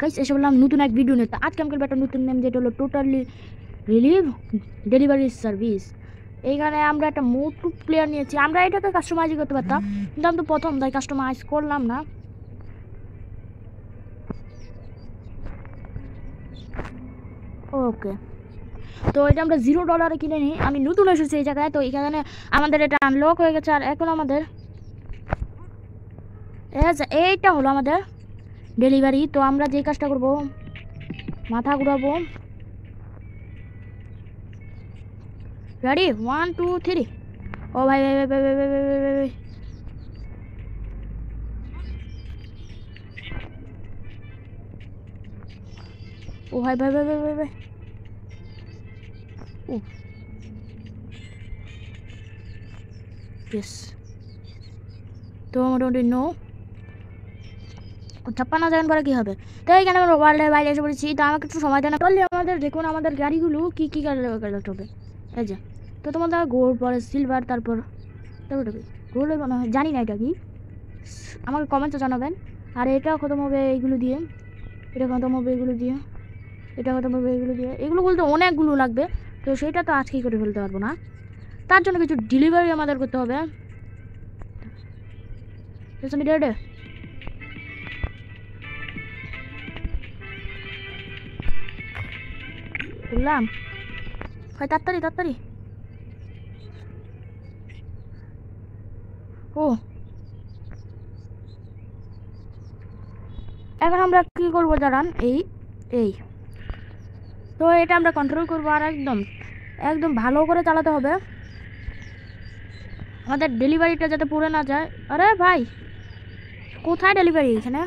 Guys এসে বললাম নতুন এক ভিডিও নিয়ে। তো আজকে আমি করব একটা নতুন নেম যেটা হলো টোটালি রিলিভ ডেলিভারি সার্ভিস এইখানে আমরা একটা মোটু প্লেয়ার নিয়েছি। আমরা এটাকে কাস্টমাইজ করতে পারতাম। কিন্তু আমি তো প্রথম, তাই কাস্টমাইজ করলাম না। ওকে তো এটা আমরা জিরো ডলারে কিনে নিই। আমি নতুন এসেছি এই জায়গায়। তো এখানে আমাদের এটা আনলক হয়ে গেছে। আর এখন আমাদের এইটা হলো আমাদের ডেলিভারি তো আমরা যে কাজটা করব মাথা ঘুরাবো রেডি ওয়ান টু থ্রি ও ভাই ভাই ভাই ভাই ভাই ভাই ভাই ভাই ও ভাই ভাই ভাই ভাই ভাই ও ইয়েস তো মোটামুটি নো ছাপ্পান্ন সেকেন্ড পরে কী হবে? তো এইখানে আমরা ওয়ার্ল্ডের বাইরে এসে পড়েছি? তো আমাকে একটু সময় দেয় না করলে আমাদের দেখুন আমাদের গাড়িগুলো কী কী কালার হবে এই যে, তো তোমাদের গোল্ড পরে সিলভার তারপর তারপর গোল্ডের মনে হয় জানি না এটা কি। আমাকে কমেন্টে জানাবেন। আর এটা খতম হবে এইগুলো দিয়ে। এটা খতম হবে এগুলো দিয়ে। এটা খতম হবে এগুলো দিয়ে। এগুলো বলতে অনেকগুলো লাগবে। তো সেটা তো আজকেই করে ফেলতে পারব না। তার জন্য কিছু ডেলিভারি আমাদের করতে হবে। রেডি? বললাম হয় তাড়াতাড়ি তাড়াতাড়ি ও এখন আমরা কি করব জানান এই এই তো এটা আমরা কন্ট্রোল করব আর একদম একদম ভালো করে চালাতে হবে। আমাদের ডেলিভারিটা যাতে পড়ে না যায়। আরে ভাই, কোথায় ডেলিভারি এখানে?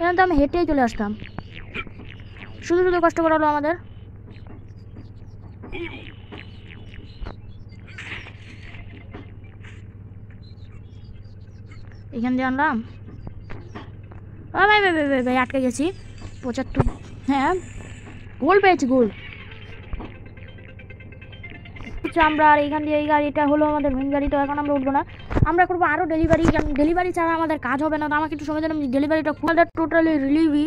এখানে তো আমি হেঁটেই চলে আসতাম। শুধু শুধু কষ্ট করালো আমাদের। এখান দিয়ে আনলাম। ও ভাই ভাই ভাই ভাই আটকে গেছি। পঁচাত্তর হ্যাঁ গোল পেয়েছি, গোল। আচ্ছা আমরা আর এখান দিয়ে এই গাড়িটা হলো আমাদের মেন গাড়ি তো এখন আমরা উঠবো না। আমরা করব আরও ডেলিভারি ডেলিভারি ছাড়া আমাদের কাজ হবে না। তো আমাকে একটু সময় দেন, আমি ডেলিভারিটা খুব টোটালি রিলিভি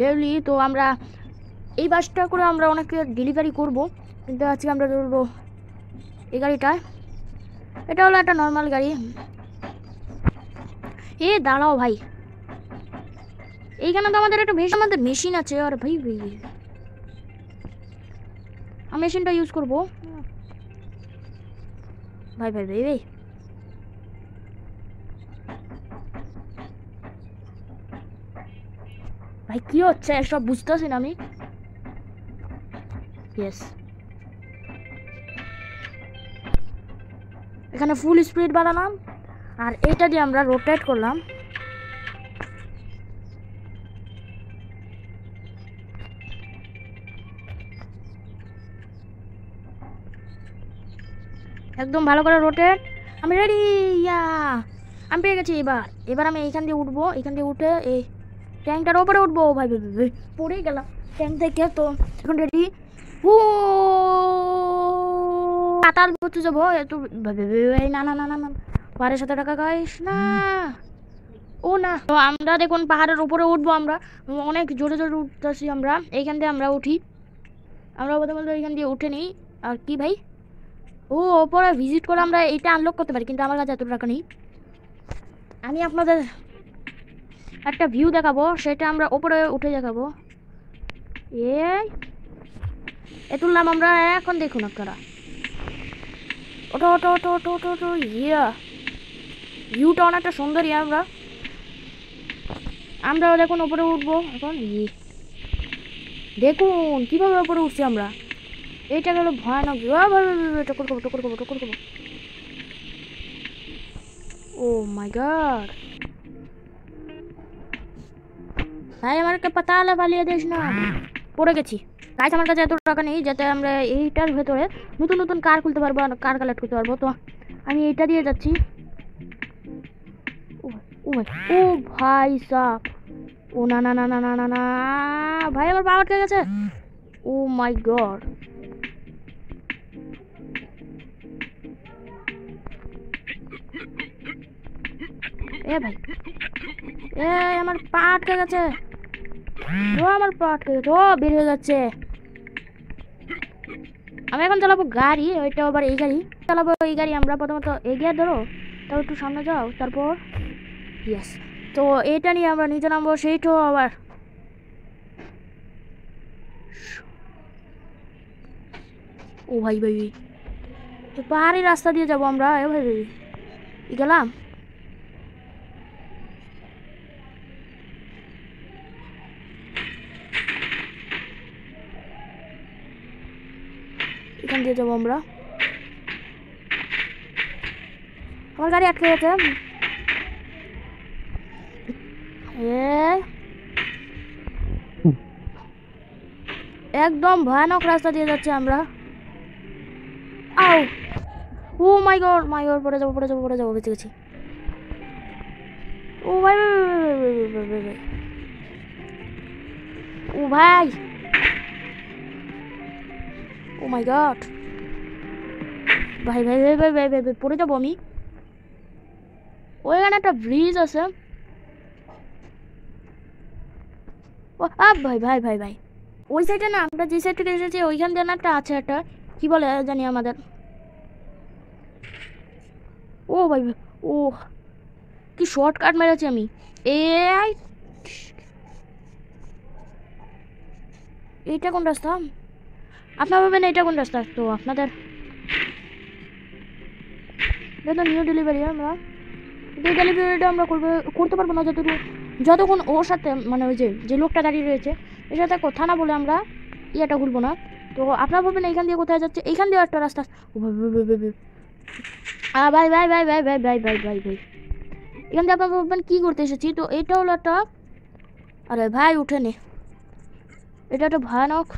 রিলি তো আমরা এই বাসটা করে আমরা অনেকে ডেলিভারি করব। কিন্তু আজকে আমরা ধরবো এই গাড়িটায়। এটা হলো একটা নর্মাল গাড়ি। এ, দাঁড়াও ভাই। এইখানে তো আমাদের একটা বেশ আমাদের মেশিন আছে। আর ভাই ভাই। আমি মেশিনটা ইউজ করব। ভাই ভাই ভাই ভাই। ভাই, কী হচ্ছে? সব বুঝতেছি না আমি। ইয়েস এখানে ফুল স্পিড বাড়ালাম আর এইটা দিয়ে আমরা রোটেট করলাম। একদম ভালো করে রোটেট আমি রেডি ইয়া! আমি পেয়ে গেছি এবার। এবার আমি এইখান দিয়ে উঠবো এখান দিয়ে উঠে এই ট্যাঙ্কটার ওপরে উঠবো। ভাই পড়েই গেলাম। ট্যাঙ্ক থেকে তো এখন রেডি পাতাল করতে যাব ভাই, না না না না না পাহাড়ের সাথে টাকা গাইস না ও না তো আমরা দেখুন পাহাড়ের উপরে উঠবো আমরা অনেক জোরে জোরে উঠতেছি আমরা এইখান দিয়ে আমরা উঠি আমরা বলতে বলতে এইখান দিয়ে উঠে নিই আর কি ভাই ও ওপরে ভিজিট করে আমরা এটা আনলক করতে পারি কিন্তু আমার কাছে এত টাকা নেই আমি আপনাদের একটা ভিউ দেখাবো সেটা আমরা ওপরে উঠে দেখাবো এই এ তুললাম আমরা এখন দেখুন আপনারা। ওটো ওটো ওটো ওটো ওটো ওটো ইয়া। ভিউটা অনেকটা সুন্দরই আমরা। আমরা দেখুন ওপরে উঠবো, এখন ইয়ে দেখুন, কীভাবে ওপরে উঠছি আমরা। এইটা গেল ভয়ানক। টকর করব টকর করব টকর করব। Oh my god. ভাই আমাকে পাতালে পালিয়ে দিস না। পড়ে গেছি। গাইস আমার কাছে এত টাকা নেই যাতে আমরা এইটার ভেতরে নতুন নতুন কার খুলতে পারব আর কার কালেক্ট করতে পারব। তো আমি এইটা দিয়ে যাচ্ছি। ও ভাই, সাপ ও না না না না না না ভাই আমার পা আটকে গেছে? ও মাই গড এ ভাই এ আমার পা আটকে গেছে? আমার পা আটকে ও বের হয়ে যাচ্ছে। আমি এখন চালাবো গাড়ি ওইটা আবার এই গাড়ি। চালাবো এই গাড়ি, আমরা প্রথমত এগিয়ে ধরো, তারপর একটু সামনে যাও, তারপর ইয়েস তো এটা নিয়ে আমরা নিচে নামবো সেইটাও আবার। ও ভাই ভাই পাহাড়ি রাস্তা দিয়ে যাব আমরা, এ ভাই ভাই। গেলাম? এখান দিয়ে যাব আমরা আমার গাড়ি আটকে গেছে একদম ভয়ানক রাস্তা দিয়ে যাচ্ছে আমরা আও ও মাই গড মাই গড পড়ে যাব পড়ে যাব পড়ে যাব বেঁচে গেছি ও ভাই। ও ভাই ও মাই গড ভাই ভাই ভাই ভাই ভাই ভাই ভাই, পড়ে যাব আমি। ওইখানে একটা ব্রিজ আছে। ও ভাই ভাই ভাই ভাই। ওই সাইডে না, আমরা যে সাইড থেকে এসেছি, ওইখান দিয়ে না একটা আছে একটা। কি বলে জানি আমাদের। ও, ভাই ও, কি শর্টকাট মেরেছি আমি। এ আই এইটা কোন রাস্তা? আপনারা ভাবেন এটা কোন রাস্তা তো আপনাদের নিউ ডেলিভারি আমরা এই ডেলিভারিটা আমরা করবে করতে পারব না যতটুকু যতক্ষণ ওর সাথে মানে ওই যে যে লোকটা দাঁড়িয়ে রয়েছে এর সাথে কথা না বলে আমরা ইয়েটা খুলবো না তো আপনারা ভাববেন এইখান দিয়ে কোথায় যাচ্ছে এইখান দিয়ে একটা রাস্তা ভাই ভাই ভাই ভাই ভাই ভাই ভাই ভাই ভাই এখান দিয়ে আপনারা ভাববেন কী করতে এসেছি তো এটা হলো একটা আরে ভাই উঠে নে এটা একটা ভয়ানক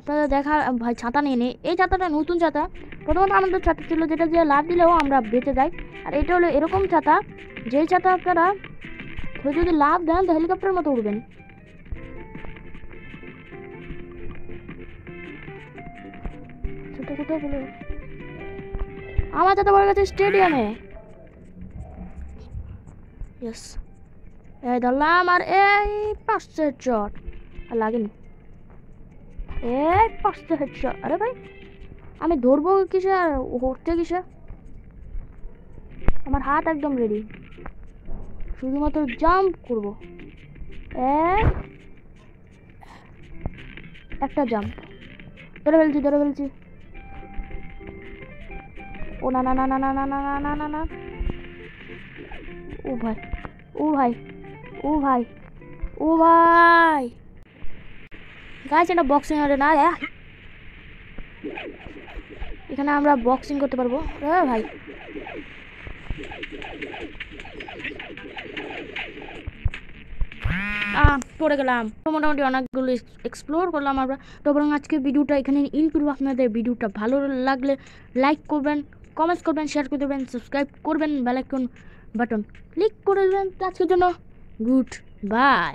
আপনারা দেখা ভাই ছাতা নিয়ে নে এই ছাতাটা নতুন ছাতা। প্রথমত আমাদের ছাতা ছিল যেটা দিয়ে লাভ দিলেও আমরা বেঁচে যাই। আর এটা হলো এরকম ছাতা, যেই ছাতা আপনারা যদি লাভ দেন, তো হেলিকপ্টারের মতো বলে আমার ছাতা পড়ে গেছে স্টেডিয়ামে। ইয়েস এই ধরলাম, আর এই পাঁচশো চট। আর লাগেনি। এই পাঁচশো হেডশট আরে ভাই আমি ধরবো কিসে আর উঠতে কিসে আমার হাত একদম রেডি শুধুমাত্র জাম্প করব এক একটা জাম্প ধরে ফেলছি ধরে ফেলছি ও না না না না না না না না না না না ও ভাই ও ভাই ও ভাই ও ভাই গাছ এটা বক্সিং হবে না রে। এখানে আমরা বক্সিং করতে পারব। এ ভাই। পড়ে গেলাম। মোটামুটি অনেকগুলো এক্সপ্লোর করলাম আমরা। তো বরং আজকে ভিডিওটা এখানে ইন করব। আপনাদের ভিডিওটা ভালো লাগলে লাইক করবেন কমেন্টস করবেন শেয়ার করে দেবেন সাবস্ক্রাইব করবেন বেলাইকন বাটন ক্লিক করে দেবেন। আজকের জন্য গুড বাই